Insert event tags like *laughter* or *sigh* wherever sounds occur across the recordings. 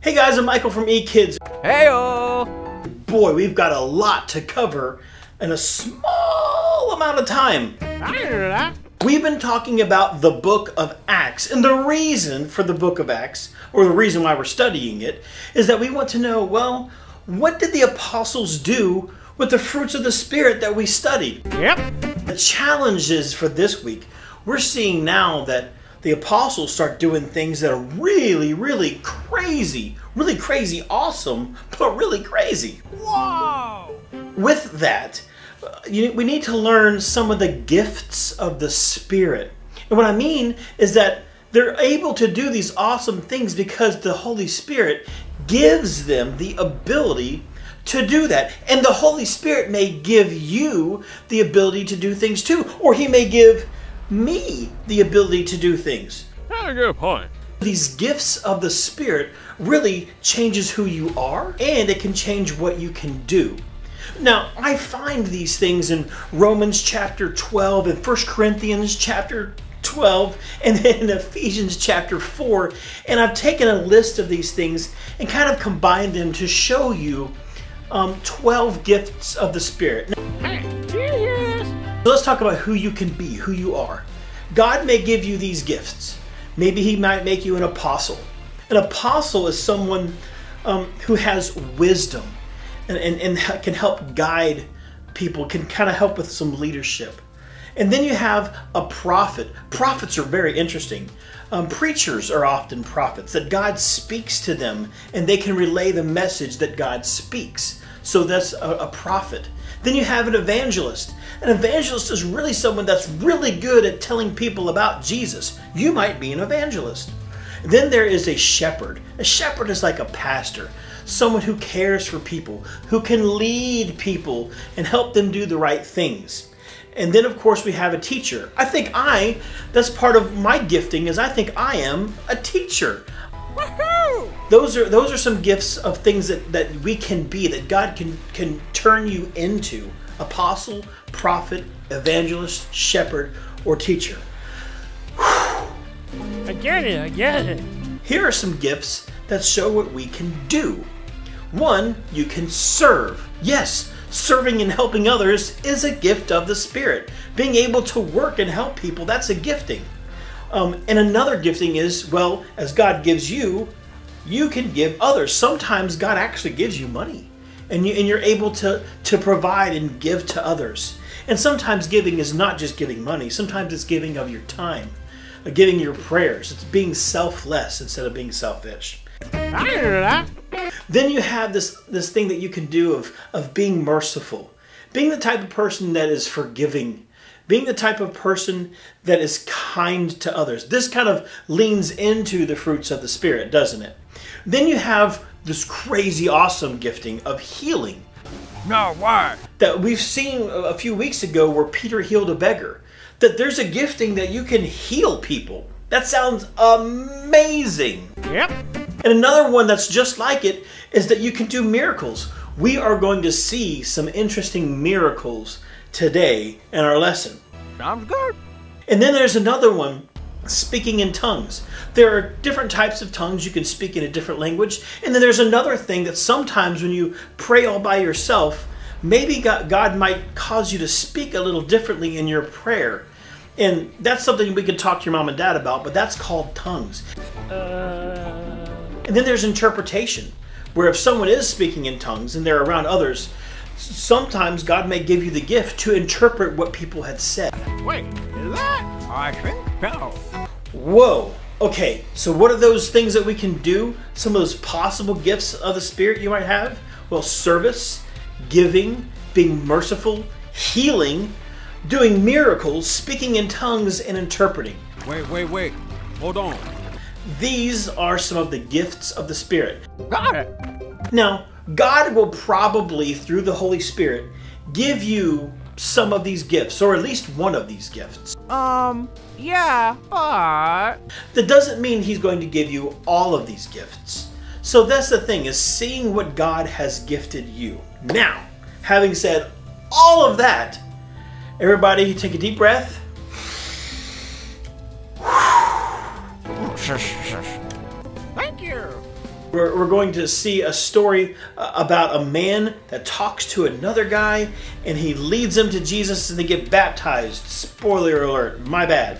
Hey guys, I'm Michael from eKids. Heyo! Boy, we've got a lot to cover in a small amount of time. We've been talking about the book of Acts, and the reason for the book of Acts, or the reason why we're studying it, is that we want to know well, what did the apostles do with the fruits of the Spirit that we studied? Yep. The challenges for this week, we're seeing now that the apostles start doing things that are really, really crazy, really crazy awesome, but really crazy. Whoa! With that, uh, you, we need to learn some of the gifts of the Spirit. And what I mean is that they're able to do these awesome things because the Holy Spirit gives them the ability to do that. And the Holy Spirit may give you the ability to do things too, or He may give me the ability to do things. That's a good point. These gifts of the Spirit really changes who you are and it can change what you can do. Now, I find these things in Romans chapter 12 and 1 Corinthians chapter 12 and then *laughs* in Ephesians chapter 4. And I've taken a list of these things and kind of combined them to show you um, 12 gifts of the Spirit. Now, Hey, so let's talk about who you can be, who you are. God may give you these gifts. Maybe He might make you an apostle. An apostle is someone um, who has wisdom and, and, and can help guide people, can kind of help with some leadership. And then you have a prophet. Prophets are very interesting. Um, preachers are often prophets, that God speaks to them and they can relay the message that God speaks. So that's a, a prophet. Then you have an evangelist. An evangelist is really someone that's really good at telling people about Jesus. You might be an evangelist. Then there is a shepherd. A shepherd is like a pastor, someone who cares for people, who can lead people and help them do the right things. And then of course we have a teacher. I think I that's part of my gifting is I think I am a teacher. Woohoo! Those are those are some gifts of things that, that we can be, that God can can turn you into. Apostle, prophet, evangelist, shepherd, or teacher. I get it, I get it. Here are some gifts that show what we can do. One, you can serve. Yes, serving and helping others is a gift of the Spirit. Being able to work and help people, that's a gifting. Um, and another gifting is, well, as God gives you, you can give others. Sometimes God actually gives you money. And, you, and you're able to, to provide and give to others. And sometimes giving is not just giving money, sometimes it's giving of your time, uh, giving your prayers. It's being selfless instead of being selfish. I didn't that. Then you have this this thing that you can do of of being merciful, being the type of person that is forgiving, being the type of person that is kind to others. This kind of leans into the fruits of the spirit, doesn't it? Then you have this crazy awesome gifting of healing No, why? that we've seen a few weeks ago where Peter healed a beggar. That there's a gifting that you can heal people. That sounds amazing. Yep. And another one that's just like it is that you can do miracles. We are going to see some interesting miracles today in our lesson. Sounds good. And then there's another one speaking in tongues. There are different types of tongues you can speak in a different language. And then there's another thing that sometimes when you pray all by yourself, maybe God, might cause you to speak a little differently in your prayer. And that's something we could talk to your mom and dad about, but that's called tongues. Uh, And then there's interpretation, where if someone is speaking in tongues and they're around others, sometimes God may give you the gift to interpret what people had said. wait, is that? I think so. Whoa! Okay, so what are those things that we can do? Some of those possible gifts of the Spirit you might have? Well, service, giving, being merciful, healing, doing miracles, speaking in tongues, and interpreting. Wait, wait, wait. Hold on. These are some of the gifts of the Spirit. Got it. Now, God will probably, through the Holy Spirit, give you some of these gifts, or at least one of these gifts. Um, yeah, but. That doesn't mean He's going to give you all of these gifts. So that's the thing, is seeing what God has gifted you. Now, having said all of that, everybody take a deep breath. We're, we're going to see a story uh, about a man that talks to another guy and he leads him to Jesus and they get baptized. Spoiler alert, my bad.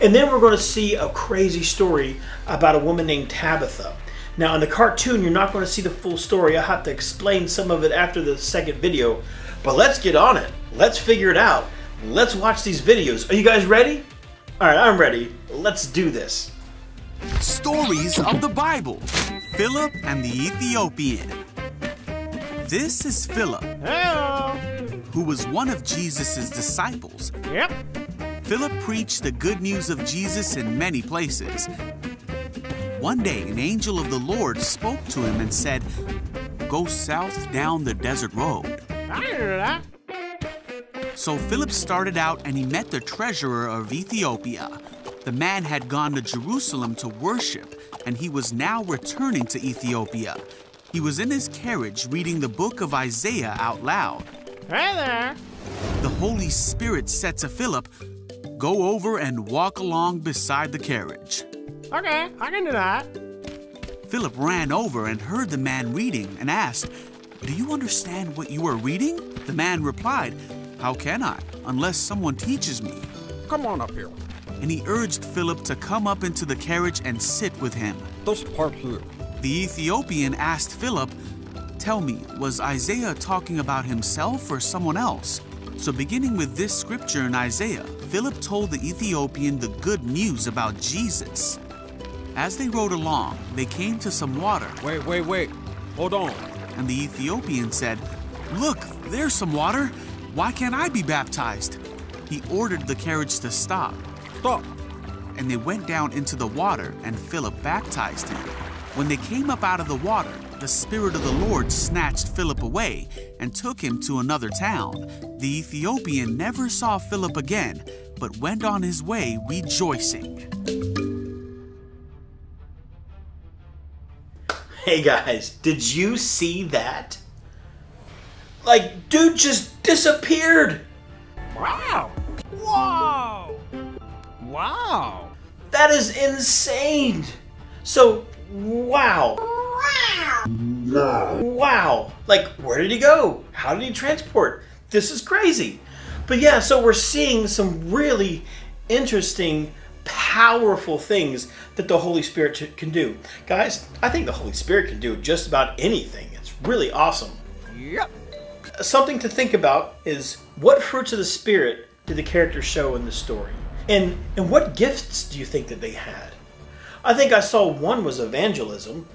And then we're going to see a crazy story about a woman named Tabitha. Now, in the cartoon, you're not going to see the full story. I'll have to explain some of it after the second video. But let's get on it. Let's figure it out. Let's watch these videos. Are you guys ready? All right, I'm ready. Let's do this. Stories of the Bible Philip and the Ethiopian. This is Philip, Hello. who was one of Jesus' disciples. Yep. Philip preached the good news of Jesus in many places. One day, an angel of the Lord spoke to him and said, Go south down the desert road. I knew that. So Philip started out and he met the treasurer of Ethiopia. The man had gone to Jerusalem to worship, and he was now returning to Ethiopia. He was in his carriage reading the book of Isaiah out loud. Hey there. The Holy Spirit said to Philip, Go over and walk along beside the carriage. Okay, I can do that. Philip ran over and heard the man reading and asked, Do you understand what you are reading? The man replied, How can I, unless someone teaches me? Come on up here. And he urged Philip to come up into the carriage and sit with him. This part here. The Ethiopian asked Philip, Tell me, was Isaiah talking about himself or someone else? So, beginning with this scripture in Isaiah, Philip told the Ethiopian the good news about Jesus. As they rode along, they came to some water, Wait, wait, wait. Hold on. and the Ethiopian said, Look, there's some water. Why can't I be baptized? He ordered the carriage to stop, Stop. and they went down into the water, and Philip baptized him. When they came up out of the water, the Spirit of the Lord snatched Philip away and took him to another town. The Ethiopian never saw Philip again, but went on his way rejoicing. Hey guys, did you see that? Like, dude just disappeared. Wow. Whoa. Wow. That is insane. So, wow. Wow. Wow. Like, where did he go? How did he transport? This is crazy. But yeah, so we're seeing some really interesting, powerful things that the Holy Spirit can do. Guys, I think the Holy Spirit can do just about anything. It's really awesome. Yep. Something to think about is what fruits of the Spirit did the characters show in the story? And and what gifts do you think that they had? I think I saw one was evangelism,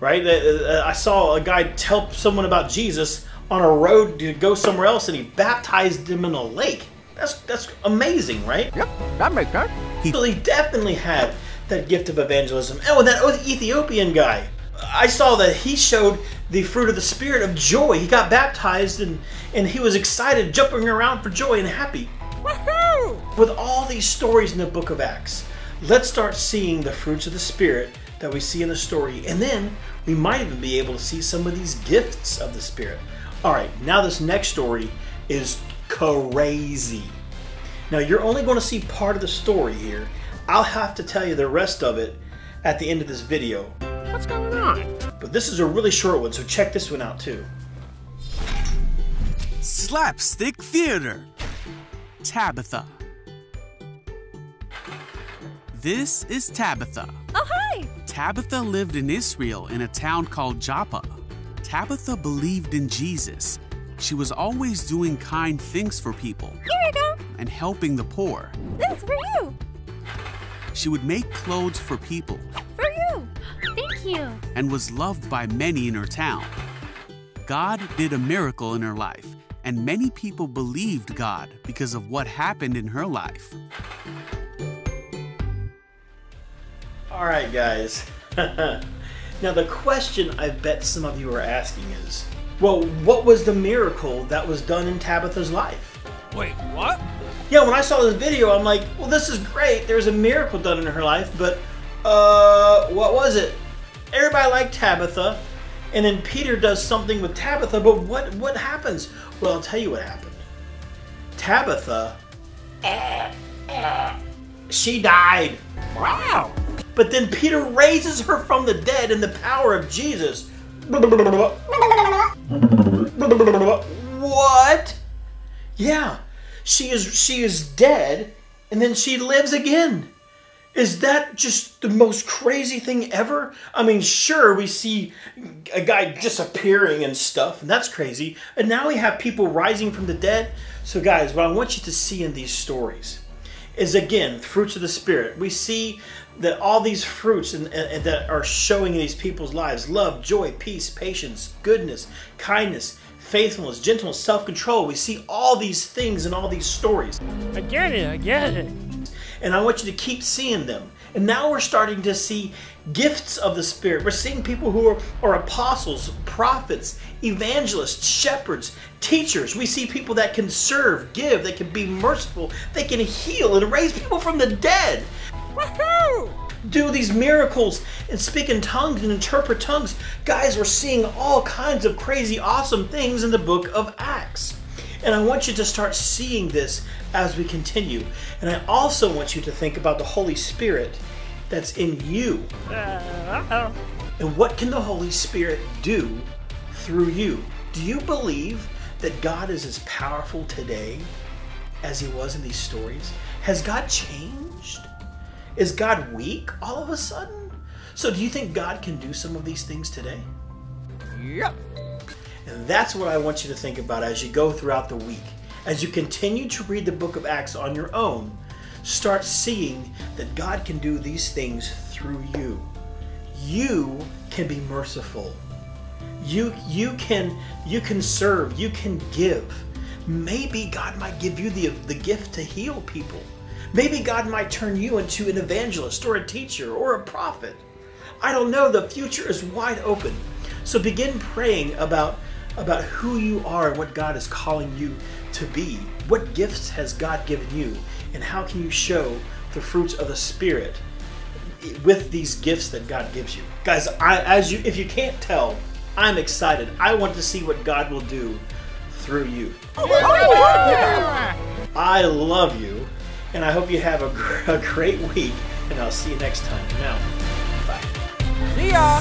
right? Uh, uh, I saw a guy tell someone about Jesus on a road to go somewhere else, and he baptized him in a lake. That's that's amazing, right? Yep. That makes sense. So he definitely had that gift of evangelism. Oh, And that Ethiopian guy, I saw that he showed the fruit of the spirit of joy. He got baptized and and he was excited, jumping around for joy and happy. Woohoo. With all these stories in the book of Acts, let's start seeing the fruits of the spirit that we see in the story, and then we might even be able to see some of these gifts of the spirit. All right, now this next story is crazy. Now, you're only going to see part of the story here. I'll have to tell you the rest of it at the end of this video. What's going on? But this is a really short one, so check this one out too. Slapstick Theater. Tabitha. This is Tabitha. Oh, hi! Tabitha lived in Israel in a town called Joppa. Tabitha believed in Jesus. She was always doing kind things for people Here you go! and helping the poor. This for you! She would make clothes for people For you! Thank you! and was loved by many in her town. God did a miracle in her life, and many people believed God because of what happened in her life. All right, guys. *laughs* now, the question I bet some of you are asking is well, what was the miracle that was done in Tabitha's life? Wait, what? Yeah, when I saw this video, I'm like, well, this is great. There's a miracle done in her life, but uh, what was it? Everybody liked Tabitha, and then Peter does something with Tabitha, but what what happens? Well, I'll tell you what happened. Tabitha, she died. Wow. But then Peter raises her from the dead in the power of Jesus. What? Yeah. She is she is dead and then she lives again. Is that just the most crazy thing ever? I mean, sure, we see a guy disappearing and stuff, and that's crazy. And now we have people rising from the dead. So, guys, what I want you to see in these stories is again, fruits of the Spirit. We see that all these fruits and, and- and that are showing in these people's lives love, joy, peace, patience, goodness, kindness, faithfulness, gentleness, self control. We see all these things in all these stories. I get it, I get it. And I want you to keep seeing them. And now we're starting to see gifts of the Spirit. We're seeing people who are, are apostles, prophets, evangelists, shepherds, teachers. We see people that can serve, give, that can be merciful, they can heal and raise people from the dead. Woohoo! Do these miracles and speak in tongues and interpret tongues. Guys, we're seeing all kinds of crazy, awesome things in the book of Acts. And I want you to start seeing this as we continue. And I also want you to think about the Holy Spirit that's in you. Uh-oh. And what can the Holy Spirit do through you? Do you believe that God is as powerful today as he was in these stories? Has God changed? Is God weak all of a sudden? So, do you think God can do some of these things today? Yep. And that's what I want you to think about as you go throughout the week. As you continue to read the book of Acts on your own, start seeing that God can do these things through you. You can be merciful. You you can you can serve, you can give. Maybe God might give you the, the gift to heal people. Maybe God might turn you into an evangelist or a teacher or a prophet. I don't know. The future is wide open. So begin praying about about who you are and what God is calling you to be. What gifts has God given you, and how can you show the fruits of the Spirit with these gifts that God gives you? Guys, I, as you, if you can't tell, I'm excited. I want to see what God will do through you. I love you, and I hope you have a, gr- a great week. And I'll see you next time. Now, bye. See ya!